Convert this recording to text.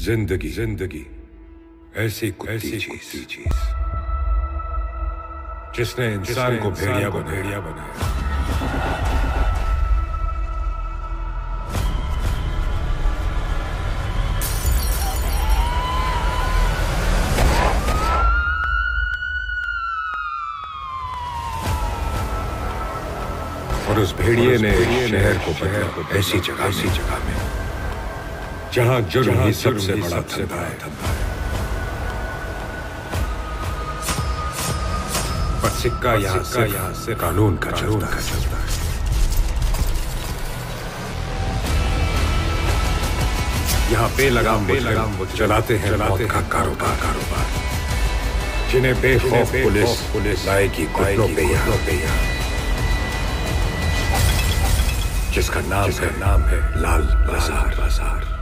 ज़िंदगी ज़िंदगी। ऐसी ऐसी कुत्ती चीज़। जिसने इंसान को भेड़िया को भेड़िया बनाया। और उस भेड़िए ने शहर को को ऐसी जगह ऐसी जगह में। जहाँ जुर्म ही सबसे बड़ा धंधा है। पर सिक्का यहाँ से यहाँ से कानून का कानून का चलता है। यहाँ बेलगाम बेलगाम वो चलाते हैं चलाते का कारोबार। कारोबार। जिन्हें बेखौफ पुलिस पुलिस लाएगी घुटनों पे यहाँ। पे यहाँ। जिसका नाम है नाम है लाल बाज़ार। बाज़ार।